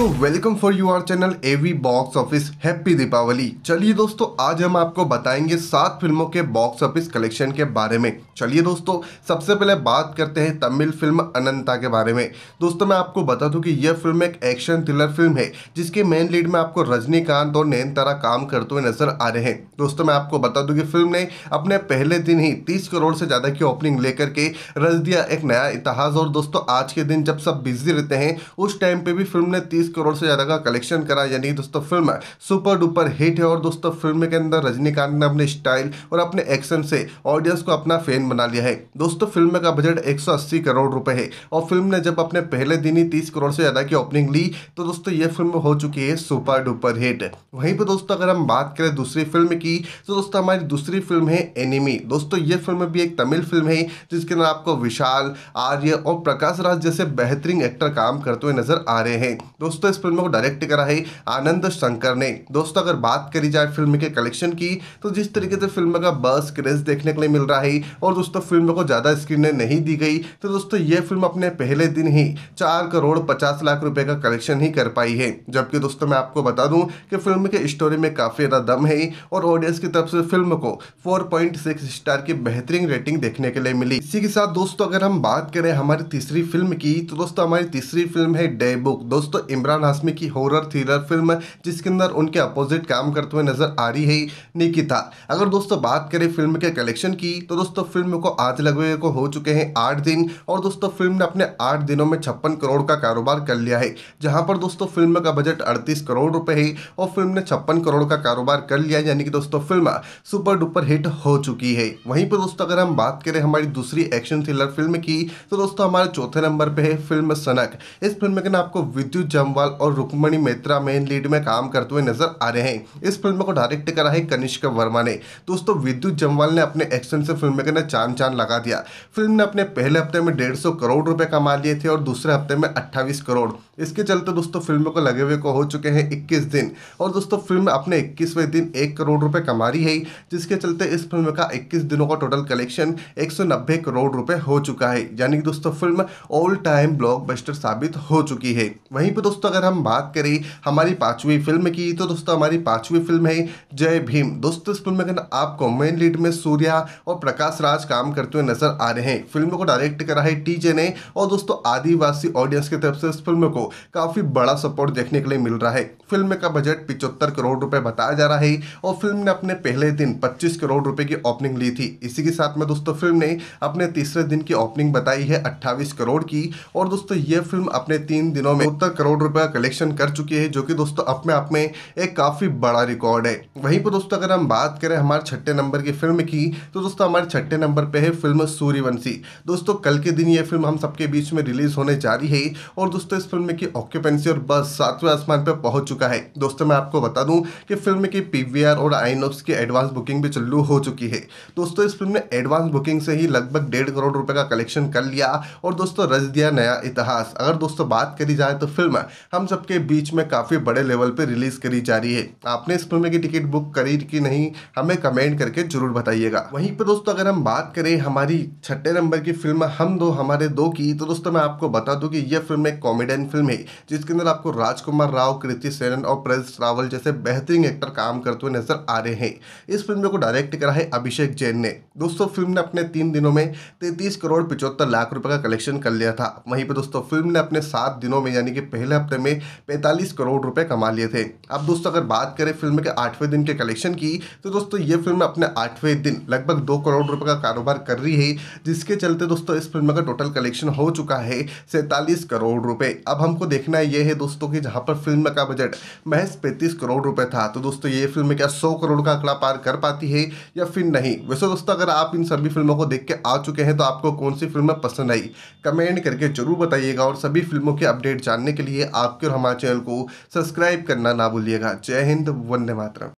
Welcome for your channel AV box office happy Deepawali. चलिए दोस्तों, आज हम आपको बताएँगे सात फ़िल्मों के बॉक्स ऑफ़िस कलेक्शन के बारे में। चलिए दोस्तों, सबसे पहले बात करते हैं तमिल फ़िल्म अनंता के बारे में। दोस्तों, मैं आपको बता दूँ कि यह फ़िल्म एक एक्शन थ्रिलर फ़िल्म है, जिसके मेन लीड में आपको रजनीकांत और नयनतारा काम करते हुए नज़र आ रहे हैं। दोस्तों, मैं आपको बता दूँ कि फ़िल्म ने अपने पहले दिन ही तीस करोड़ से ज़्यादा की ओपनिंग लेकर के रच दिया एक नया इतिहास। और दोस्तों, आज के दिन जब सब बिज़ी रहते हैं, उस टाइम पे भी फ़िल्म ने तीस करोड़ से ज़्यादा का कलेक्शन करा, यानी दोस्तों फ़िल्म सुपर डुपर हिट है। और दोस्तों फ़िल्म के अंदर रजनीकांत ने अपने स्टाइल और अपने एक्शन से ऑडियंस को अपना फ़ैन बना लिया है। दोस्तों फ़िल्म का बजट 180 करोड़ रुपए है। और फ़िल्म ने जब अपने पहले दिन ही 30 करोड़ से ज़्यादा की ओपनिंग ली तो दोस्तों ये फ़िल्म हो चुकी है सुपर डुपर हिट वहीं पर दोस्तों अगर हम बात करें दूसरी फ़िल्म की तो दोस्तों हमारी दूसरी फ़िल्म है एनिमी दोस्तों ये फ़िल्म भी एक तमिल फ़िल्म है, जिसके अंदर आपको विशाल, आर्य और प्रकाश राज जैसे बेहतरीन एक्टर काम करते हुए नज़र आ रहे हैं। दोस्तों इस फ़िल्म को डायरेक्ट करा है आनंद शंकर ने। दोस्तों, अगर बात करी जाए फ़िल्म के कलेक्शन की तो जिस तरीके से फ़िल्म का बस क्रेज देखने के लिए मिल रहा है, और दोस्तों, फ़िल्म को ज़्यादा स्क्रीन नहीं दी गई तो दोस्तों, ये फ़िल्म अपने पहले दिन ही चार करोड़ पचास लाख रुपए का कलेक्शन ही कर पाई है। जबकि दोस्तों, मैं आपको बता दूँ कि फ़िल्म के स्टोरी में काफ़ी ज़्यादा दम है, और ऑडियंस की तरफ़ से फ़िल्म को 4.6 स्टार की बेहतरीन रेटिंग देखने के लिए मिली। इसी के साथ, दोस्तों, अगर हम बात करें हमारी तीसरी फ़िल्म की तो दोस्तों, हमारी तीसरी फ़िल्म है डे बुक दोस्तों, इमरान हाशमी की हॉरर थ्रिलर फ़िल्म जिसके अंदर उनके अपोजिट काम करते हुए नज़र आ रही है निकिता। अगर दोस्तों बात करें फ़िल्म के कलेक्शन की तो दोस्तों फ़िल्म को आज लगभग को हो चुके हैं आठ दिन, और दोस्तों फ़िल्म ने अपने आठ दिनों में छप्पन करोड़ का कारोबार कर लिया है, जहाँ पर दोस्तों फ़िल्म का बजट अड़तीस करोड़ रुपए है, और फ़िल्म ने छप्पन करोड़ का कारोबार कर लिया यानी कि दोस्तों फ़िल्म सुपर डुपर हिट हो चुकी है। वहीं पर दोस्तों अगर हम बात करें हमारी दूसरी एक्शन थ्रिलर फ़िल्म की तो दोस्तों हमारे चौथे नंबर पर है फ़िल्म सनक। इस फ़िल्म के ना आपको विद्युत जमवाल और रुकमणी मेत्रा मेन लीड में काम करते हुए नज़र आ रहे हैं। इस फ़िल्म को डायरेक्ट करा है कनिष्क वर्मा ने। दोस्तों, विद्युत जमवाल ने अपने एक्शन से फ़िल्म के ना चाँद चाँद लगा दिया। फ़िल्म ने अपने पहले हफ़्ते में डेढ़ करोड़ रुपए कमा लिए थे और दूसरे हफ़्ते में अट्ठाईस करोड़। इसके चलते दोस्तों फ़िल्म को लगे हुए को हो चुके हैं इक्कीस दिन। और दोस्तों फ़िल्म अपने इक्कीसवें दिन एक करोड़ रुपए कमा रही है, जिसके चलते इस फ़िल्म का इक्कीस दिनों का टोटल कलेक्शन एक सौ नब्बे करोड़ रुपए हो चुका है। यानी कि दोस्तों फ़िल्म ऑल टाइम ब्लॉकबस्टर साबित हो चुकी है। वहीं पर दोस्तों अगर हम बात करें हमारी पांचवी फ़िल्म की तो दोस्तों हमारी पांचवी फ़िल्म है जय भीम। दोस्तों, इस फ़िल्म में आपको मेन लीड में सूर्या और प्रकाश राज काम करते हुए नज़र आ रहे हैं, फ़िल्म को डायरेक्ट करा है टीजे ने और दोस्तों आदिवासी ऑडियंस की तरफ़ से इस फ़िल्म को काफ़ी बड़ा सपोर्ट देखने के लिए मिल रहा है। फ़िल्म का बजट पिचहत्तर करोड़ रुपए बताया जा रहा है और फ़िल्म ने अपने पहले दिन पच्चीस करोड़ रुपए की ओपनिंग ली थी। इसी के साथ में दोस्तों फ़िल्म ने अपने तीसरे दिन की ओपनिंग बताई है अट्ठाईस करोड़ की और दोस्तों ये फ़िल्म अपने तीन दिनों में उत्तर करोड़ रुपए का कलेक्शन कर चुकी है, जो कि दोस्तों अपने आप में एक काफ़ी बड़ा रिकॉर्ड है। वहीं पर दोस्तों अगर हम बात करें हमारे छठे नंबर की फ़िल्म की तो दोस्तों हमारे छठे नंबर पे है फ़िल्म सूर्यवंशी। दोस्तों कल के दिन ये फ़िल्म हम सबके बीच में रिलीज़ होने जा रही है, और दोस्तों इस फ़िल्म की ऑक्यूपेंसी और बस सातवें आसमान पर पहुँच चुका है। दोस्तों मैं आपको बता दूँ कि फ़िल्म की पीवीआर और आईनॉक्स की एडवांस बुकिंग भी चालू हो चुकी है। दोस्तों इस फ़िल्म ने एडवांस बुकिंग से ही लगभग डेढ़ करोड़ रुपए का कलेक्शन कर लिया, और दोस्तों रच दिया नया इतिहास। अगर दोस्तों बात करी जाए तो फ़िल्म हम सबके बीच में काफ़ी बड़े लेवल पे रिलीज़ करी जा रही है। आपने इस फ़िल्म की टिकट बुक करी कि नहीं, हमें कमेंट करके ज़रूर बताइएगा। वहीं पर दोस्तों, अगर हम बात करें हमारी छठे नंबर की फ़िल्म, हम दो, हमारे दो की तो दोस्तों मैं आपको बता दूँ कि यह फ़िल्म एक कॉमेडियन फ़िल्म है, जिसके अंदर आपको राजकुमार राव, कृति सेनन और प्रेस रावल जैसे बेहतरीन एक्टर काम करते हुए नज़र आ रहे हैं। इस फ़िल्म को डायरेक्ट करा है अभिषेक जैन ने। दोस्तों, फ़िल्म ने अपने तीन दिनों में तैतीस करोड़ पिचहत्तर लाख रुपए का कलेक्शन कर लिया था। वहीं पर दोस्तों, फ़िल्म ने अपने सात दिनों में, यानी कि पहले हफ़्ते में पैंतालीस करोड़ रुपए कमा लिए थे। अब दोस्तों, अगर बात करें फ़िल्म के आठवें दिन के कलेक्शन की तो दोस्तों, ये फ़िल्म अपने आठवें दिन, लगभग दो करोड़ रुपए का कारोबार कर रही है, जिसके चलते दोस्तों, इस फ़िल्म का टोटल कलेक्शन हो चुका है सैंतालीस करोड़ रुपए। अब हमको देखना ये है दोस्तों कि जहाँ पर फ़िल्म का बजट महज पैंतीस करोड़ रुपए था तो दोस्तों, ये फ़िल्म क्या सौ करोड़ का आंकड़ा पार कर पाती है या फिर नहीं? वैसे दोस्तों, अगर आप इन सभी फ़िल्मों को देख के आ चुके हैं तो आपको कौन सी फ़िल्म पसंद आई? कमेंट करके ज़रूर बताइएगा और सभी फ़िल्मों के अपडेट जानने के लिए आपके और हमारे चैनल को सब्सक्राइब करना ना भूलिएगा। जय हिंद वंदे मातरम।